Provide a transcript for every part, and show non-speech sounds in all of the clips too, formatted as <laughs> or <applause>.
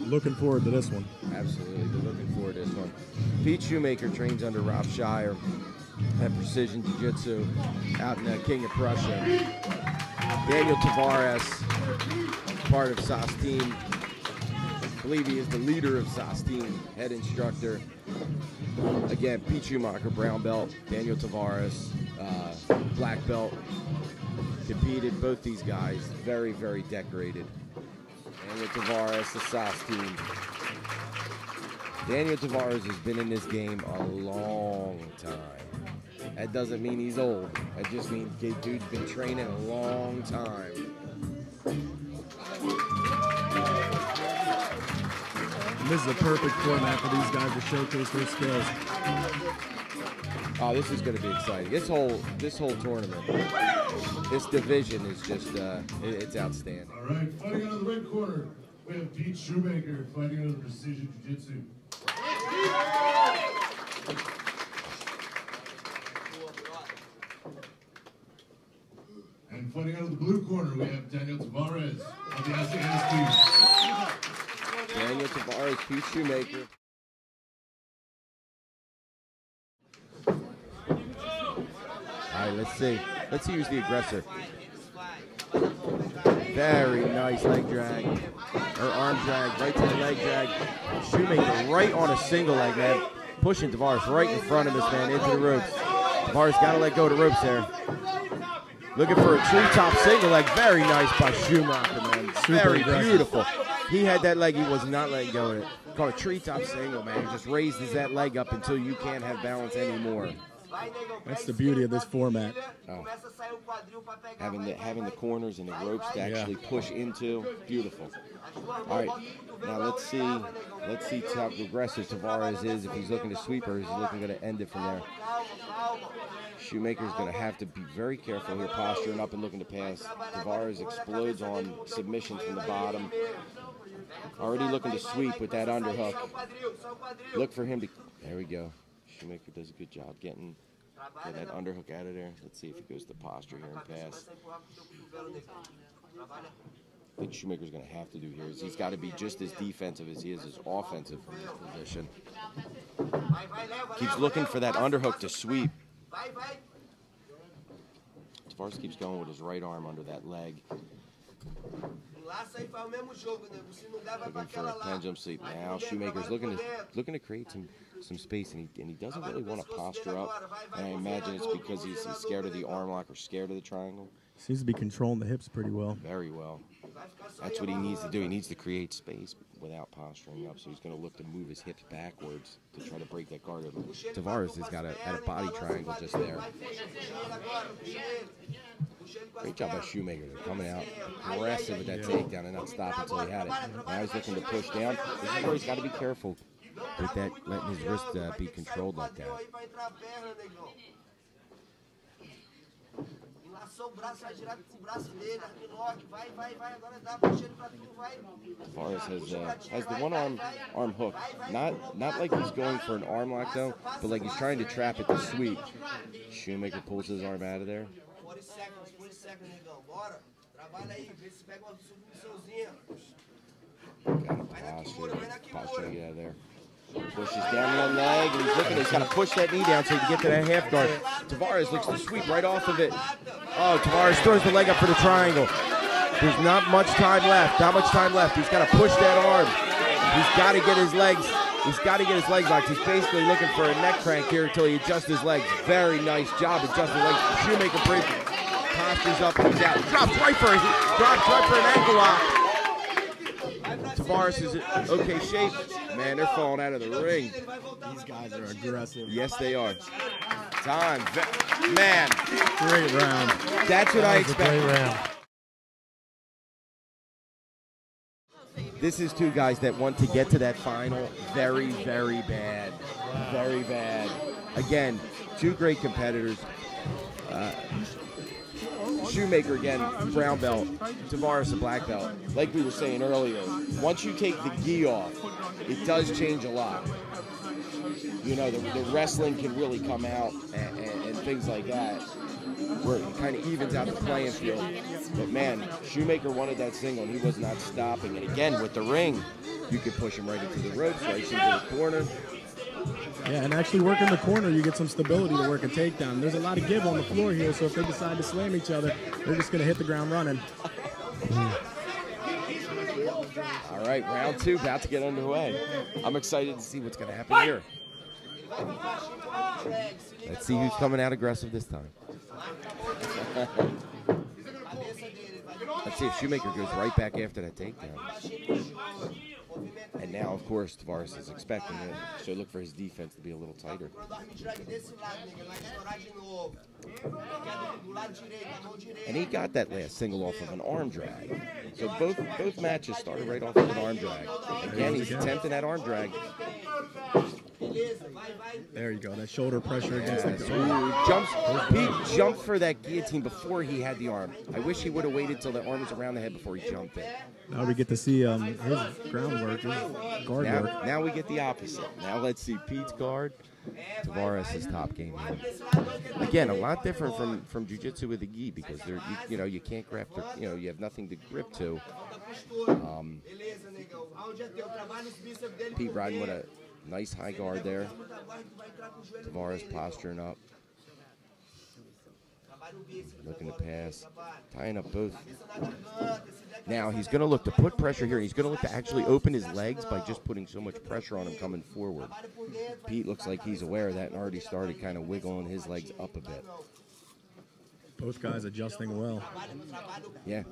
Looking forward to this one. Absolutely, looking forward to this one. Pete Shoemaker trains under Rob Shire at Precision Jiu Jitsu out in uh, King of Prussia. Daniel Tavares, part of SAS team. I believe he is the leader of SAS team, head instructor. Again, Pete Shoemaker, brown belt. Daniel Tavares, uh, black belt. Competed, both these guys, very, very decorated. Daniel Tavares, the SAS team. Daniel Tavares has been in this game a long time. That doesn't mean he's old. That just means kid dude's been training a long time. And this is a perfect format for these guys to showcase their skills. Oh, this is going to be exciting. This whole this whole tournament, this division is just uh, it- it's outstanding. All right, fighting out of the red corner, we have Pete Shoemaker fighting out of Precision Jiu Jitsu. And fighting out of the blue corner, we have Daniel Tavares of the team. Daniel Tavares, Pete Shoemaker. All right, let's see. Let's see who's the aggressor. Very nice leg drag, or arm drag, right to the leg drag. Shoemaker right on a single leg, man. Pushing Tavares right in front of this man into the ropes. Tavares got to let go of the ropes there. Looking for a treetop single leg. Very nice by Shoemaker, man. Very beautiful. He had that leg. He was not letting go of it. Called a treetop single, man. He just raises that leg up until you can't have balance anymore. That's the beauty of this format. Oh. Having the having the corners and the ropes to actually push into, beautiful. All right, now let's see, let's see how aggressive Tavares is. If he's looking to sweep or is he looking to end it from there? Shoemaker's going to have to be very careful here, posturing up and looking to pass. Tavares explodes on submissions from the bottom. Already looking to sweep with that underhook. Look for him to. There we go. Shoemaker does a good job getting, getting that underhook out of there. Let's see if he goes to posture here and pass. I think Shoemaker's going to have to do here is he's got to be just as defensive as he is as offensive from this position. Keeps looking for that underhook to sweep. Tavares keeps going with his right arm under that leg. Looking for a pendulum sweep now. Shoemaker's looking to looking to create some some space, and he and he doesn't really want to posture up. And I imagine it's because he's, he's scared of the arm lock or scared of the triangle. Seems to be controlling the hips pretty well. Very well. That's what he needs to do. He needs to create space without posturing up. So he's going to look to move his hips backwards to try to break that guard. over. Tavares has got a, had a body triangle just there. Great job by Shoemaker. They're coming out aggressive with that takedown and not stop until he had it. Now he's looking to push down. This is where he's got to be careful with that, letting his wrist uh, be controlled like that. Tavares has uh, has the one arm arm hook. Not not like he's going for an arm lock though, but like he's trying to trap it to sweep. Shoemaker pulls his arm out of there. 40 seconds, 40 seconds, negão, bora. Trabalha aí, vê se pega uma submissãozinha. Got a posture, posture to get out of there. Pushes down one leg, and he's looking. He's got to push that knee down so he can get to that half guard. Tavares looks to sweep right off of it. Oh, Tavares throws the leg up for the triangle. There's not much time left. Not much time left. He's got to push that arm. He's got to get his legs. He's got to get his legs locked. He's basically looking for a neck crank here until he adjusts his legs. Very nice job adjusting legs. Shoemaker breaks, postures up, he's out. Drops right for drops right for an ankle lock. Tavares is in okay shape. Man, they're falling out of the ring. These guys are aggressive. Yes, they are. Time. Man, Great round. that's what I That was a great round. This is two guys that want to get to that final very, very bad. Very bad. Again, two great competitors. Uh, Shoemaker again, brown belt. Tavares a black belt. Like we were saying earlier, once you take the gi off, it does change a lot. You know, the, the wrestling can really come out and, and, and things like that. where it kind of evens out the playing field. But man, Shoemaker wanted that single, and he was not stopping. And again, with the ring, you could push him right into the ropes, right into the corner. Yeah, and actually working the corner, you get some stability to work a takedown. There's a lot of give on the floor here, so if they decide to slam each other, they're just going to hit the ground running. Mm-hmm. All right, round two about to get underway. I'm excited to see what's going to happen here. Let's see who's coming out aggressive this time. <laughs> Let's see if Shoemaker goes right back after that takedown. And now, of course, Tavares is expecting it, so look for his defense to be a little tighter. And he got that last single off of an arm drag. So both both matches started right off of an arm drag. Again, he's attempting that arm drag. There you go. That shoulder pressure against the Ooh, jumps. He jumped for that guillotine before he had the arm. I wish he would have waited till the arm was around the head before he jumped it. Now we get to see um, his groundwork, his guard work. Now, now we get the opposite. Now let's see Pete's guard. Tavares' top game here. Again, a lot different from from jiu-jitsu with the gi because they're you, you know you can't grab the, you know you have nothing to grip to. Um, Pete riding with a nice high guard there. Tavares posturing up, looking to pass, tying up both. Now he's going to look to put pressure here. He's going to look to actually open his legs by just putting so much pressure on him coming forward. Pete looks like he's aware of that and already started kind of wiggling his legs up a bit. Both guys adjusting well. Yeah.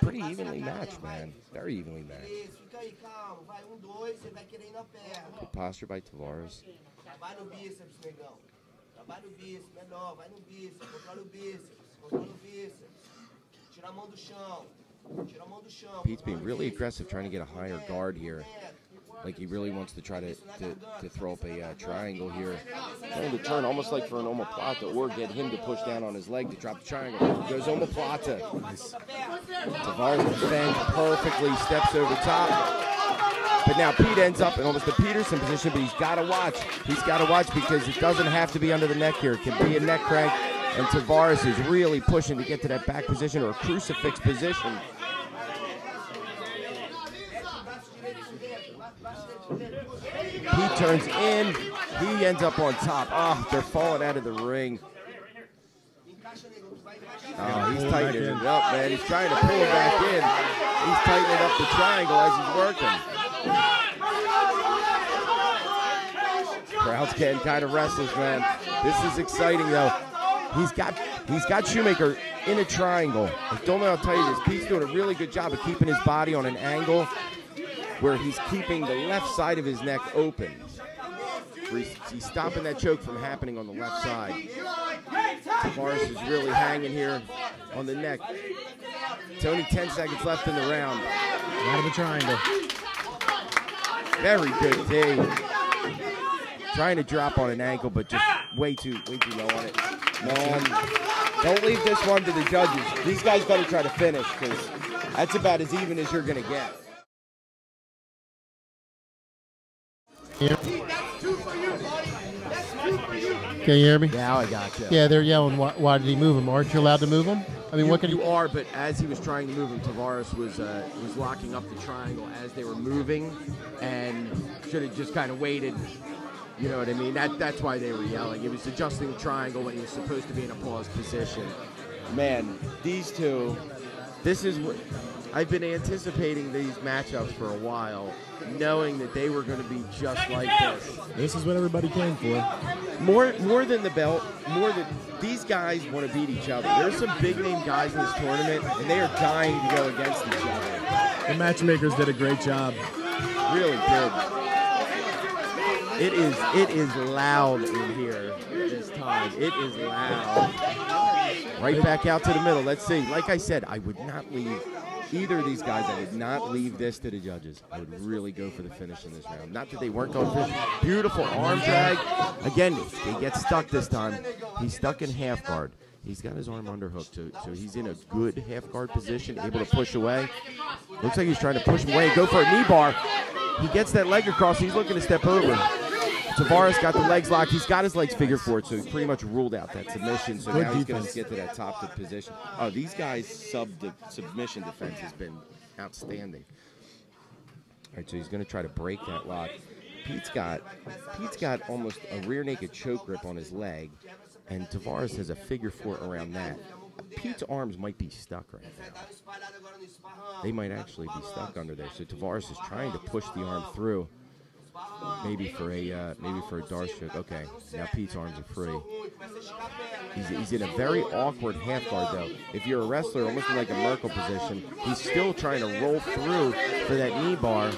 Pretty evenly matched, man. Very evenly matched. Good um, posture by Tavares. Trabalha o bíceps, negão. Trabalha o bíceps, menor, vai no bíceps, controla o bíceps, controla o bíceps. Tira a mão do chão. Tira a mão do chão. Pete's being really aggressive trying to get a higher guard here. Like he really wants to try to, to, to throw up a uh, triangle here. Trying to turn almost like for an omoplata or get him to push down on his leg to drop the triangle. Goes omoplata. Tavares defends perfectly, steps over top. But now Pete ends up in almost a Peterson position, but he's got to watch. He's got to watch because it doesn't have to be under the neck here. It can be a neck crank, and Tavares is really pushing to get to that back position or a crucifix position. Pete turns in. He ends up on top. Oh, they're falling out of the ring. Oh, he's tightening it up, man. He's trying to pull it back in. He's tightening up the triangle as he's working. Crowd's getting kind of restless, man. This is exciting, though. He's got he's got Shoemaker in a triangle. I don't know how to tell tight it is. Pete's doing a really good job of keeping his body on an angle where he's keeping the left side of his neck open. He's, he's stopping that choke from happening on the left side. Tavares is really hanging here on the neck. It's only 10 seconds left in the round. Out of the triangle. Very good D. Trying to drop on an ankle, but just way too, way too low on it. Man, don't leave this one to the judges. These guys better try to finish because that's about as even as you're gonna get. Can you hear me? Now I got you. Yeah, they're yelling. Why, why did he move him? Aren't you allowed to move him? I mean, you, what can you he? are, but as he was trying to move him, Tavares was uh, was locking up the triangle as they were moving, and should have just kind of waited. You know what I mean? That that's why they were yelling. It was adjusting the triangle when he was supposed to be in a paused position. Man, these two, this is what I've been anticipating these matchups for a while, knowing that they were going to be just like this. This is what everybody came for. More more than the belt, more than these guys want to beat each other. There's some big name guys in this tournament, and they are dying to go against each other. The matchmakers did a great job. Really did. It is it is loud in here this time. It is loud. Right back out to the middle. Let's see. Like I said, I would not leave either of these guys. I would not leave this to the judges. I would really go for the finish in this round. Not that they weren't going for. Beautiful arm drag. Again, he gets stuck this time. He's stuck in half guard. He's got his arm underhooked, so, so he's in a good half guard position, able to push away. Looks like he's trying to push away, go for a knee bar. He gets that leg across. He's looking to step over. Tavares got the legs locked. He's got his legs figured forward, so he pretty much ruled out that submission. So Good now he's going to get to that top position. Oh, these guys' sub de- submission defense has been outstanding. All right, so he's going to try to break that lock. Pete's got Pete's got almost a rear naked choke grip on his leg, and Tavares has a figure four around that. Pete's arms might be stuck right now. They might actually be stuck under there. So Tavares is trying to push the arm through, maybe for a uh, maybe for a Darce choke. Okay, now Pete's arms are free. He's, he's in a very awkward half guard though. If you're a wrestler, almost in like a Merkel position, he's still trying to roll through for that knee bar.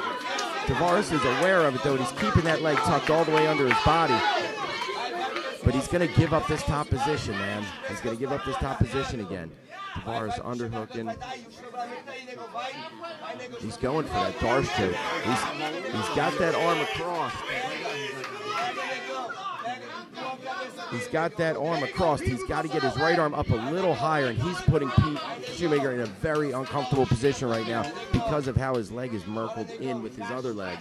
Tavares is aware of it though, he's keeping that leg tucked all the way under his body. But he's going to give up this top position, man. He's going to give up this top position again. Tavares underhooking. He's going for that Darce choke. He's, he's got that arm across. He's got that arm across. He's got to get his right arm up a little higher, and he's putting Pete Shoemaker in a very uncomfortable position right now because of how his leg is merkled in with his other leg.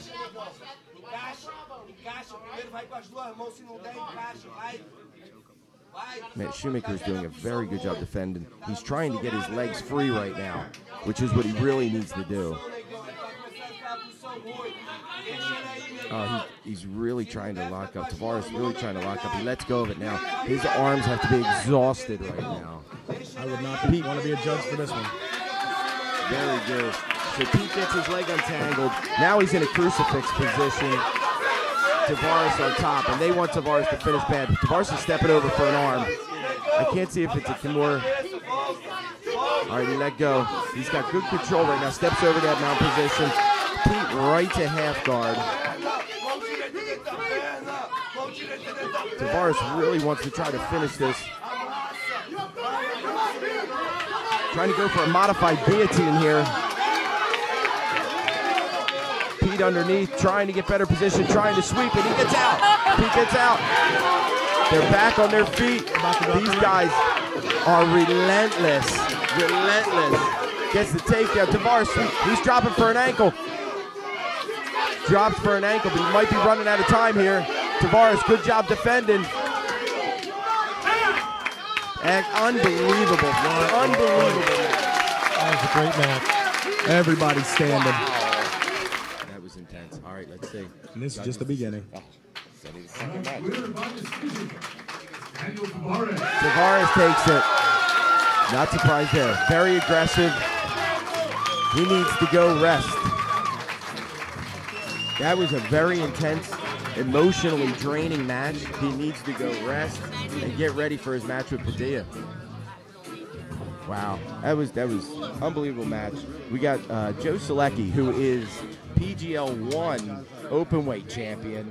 Matt Shoemaker is doing a very good job defending. He's trying to get his legs free right now, which is what he really needs to do. Uh, he, he's really trying to lock up. Tavares really trying to lock up. He lets go of it now. His arms have to be exhausted right now. I would not be, want to be a judge for this one. Very good. So Pete gets his leg untangled. Now he's in a crucifix position. Tavares on top, and they want Tavares to finish bad. Tavares is stepping over for an arm. I can't see if it's a Kimura. All right, he let go. He's got good control right now. Steps over that mount position. Pete right to half guard. Tavares really wants to try to finish this. Trying to go for a modified guillotine here. Pete underneath, trying to get better position, trying to sweep, and he gets out. He gets out. They're back on their feet. These guys are relentless. Relentless. Gets the takedown. Tavares, he's dropping for an ankle. Drops for an ankle, but he might be running out of time here. Tavares, good job defending. And unbelievable. Unbelievable. That was a great match. Everybody's standing. Intense. All right, let's see. And this is just the beginning. Oh, so the second match. Winner by decision. Daniel Tavares. Tavares takes it. Not surprised there. Very aggressive. He needs to go rest. That was a very intense, emotionally draining match. He needs to go rest and get ready for his match with Padilla. Wow, that was that was unbelievable match. We got uh, Joe Selecki, who is PGL one open weight champion.